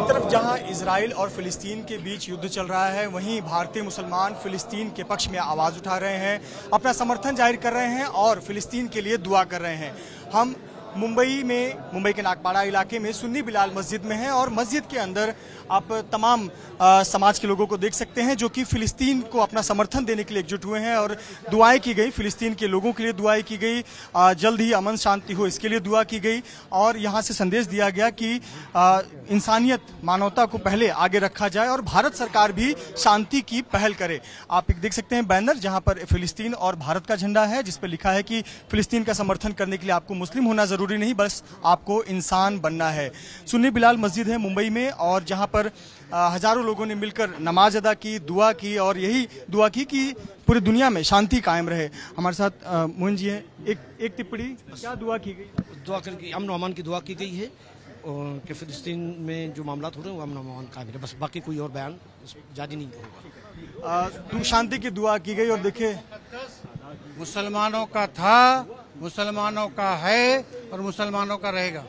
एक तरफ़ जहाँ इसराइल और फिलिस्तीन के बीच युद्ध चल रहा है, वहीं भारतीय मुसलमान फिलिस्तीन के पक्ष में आवाज़ उठा रहे हैं, अपना समर्थन ज़ाहिर कर रहे हैं और फिलिस्तीन के लिए दुआ कर रहे हैं। हम मुंबई में मुंबई के नागपाड़ा इलाके में सुन्नी बिलाल मस्जिद में है और मस्जिद के अंदर आप तमाम आ, समाज के लोगों को देख सकते हैं जो कि फिलिस्तीन को अपना समर्थन देने के लिए एकजुट हुए हैं और दुआएँ की गई फिलिस्तीन के लोगों के लिए दुआएँ की गई आ, जल्द ही अमन शांति हो इसके लिए दुआ की गई और यहाँ से संदेश दिया गया कि इंसानियत मानवता को पहले आगे रखा जाए और भारत सरकार भी शांति की पहल करे। आप देख सकते हैं बैनर जहाँ पर फिलिस्तीन और भारत का झंडा है जिसपे लिखा है कि फिलिस्तीन का समर्थन करने के लिए आपको मुस्लिम होना ज़रूरी नहीं बस आपको इंसान बनना है। सुन्नी बिलाल मस्जिद है मुंबई में और जहाँ पर हज़ारों लोगों ने मिलकर नमाज़ अदा की दुआ की और यही दुआ की कि पूरी दुनिया में शांति कायम रहे। हमारे साथ मोहन जी हैं। एक एक टिप्पणी क्या दुआ की गई? दुआ करके अमन अमान की दुआ की गई है और कि फिलिस्तीन में जो मामला हो रहे हैं वो अमन अमान कायम रहे बस बाकी कोई और बयान जारी नहीं होगा। शांति की दुआ की गई और देखिए। मुसलमानों का था मुसलमानों का है और मुसलमानों का रहेगा।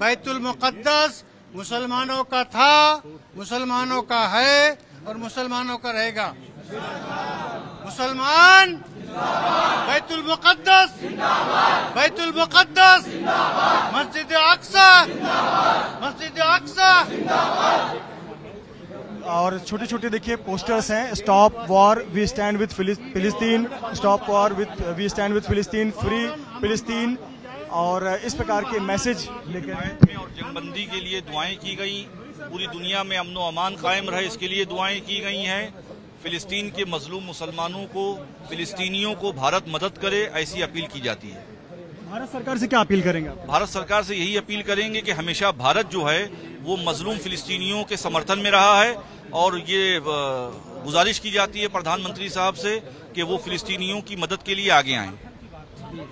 बैतुल मुकद्दस मुसलमानों का था, मुसलमानों का है और मुसलमानों का रहेगा। मुसलमान बैतुल मुकद्दस बैतुल मुकद्दस, मस्जिद अक्सा मस्जिद अक्सा और छोटे छोटे देखिए पोस्टर्स हैं। Stop war we stand with Palestine stop war with we stand with Palestine free Palestine और इस प्रकार के मैसेज लेकर और जंगबंदी के लिए दुआएँ की गई। पूरी दुनिया में अमन अमान कायम रहे इसके लिए दुआएँ की गई हैं। फिलिस्तीन के मजलूम मुसलमानों को फिलिस्तीनियों को भारत मदद करे ऐसी अपील की जाती है। भारत सरकार से क्या अपील करेंगे भारत सरकार से यही अपील करेंगे कि हमेशा भारत जो है वो मजलूम फिलिस्तीनियों के समर्थन में रहा है। और ये गुजारिश की जाती है प्रधानमंत्री साहब से कि वो फिलिस्तीनियों की मदद के लिए आगे आएँ।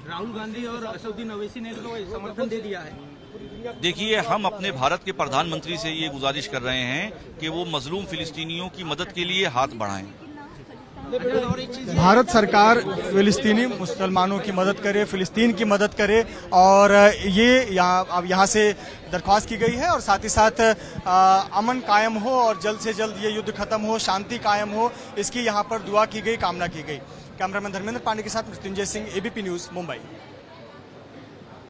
राहुल गांधी और असदुद्दीन अवैसी ने तो समर्थन दे दिया है। देखिए हम अपने भारत के प्रधानमंत्री से ये गुजारिश कर रहे हैं कि वो मजलूम फिलिस्तीनियों की मदद के लिए हाथ बढ़ाएँ। भारत सरकार फिलिस्तीनी मुसलमानों की मदद करे, फिलिस्तीन की मदद करे और ये यहाँ अब यहाँ से दरख्वास्त की गई है और साथ ही साथ अमन कायम हो और जल्द से जल्द ये युद्ध खत्म हो, शांति कायम हो, इसकी यहाँ पर दुआ की गई, कामना की गई। कैमरामैन धर्मेंद्र पांडे के साथ मृत्युंजय सिंह, एबीपी न्यूज़, मुंबई।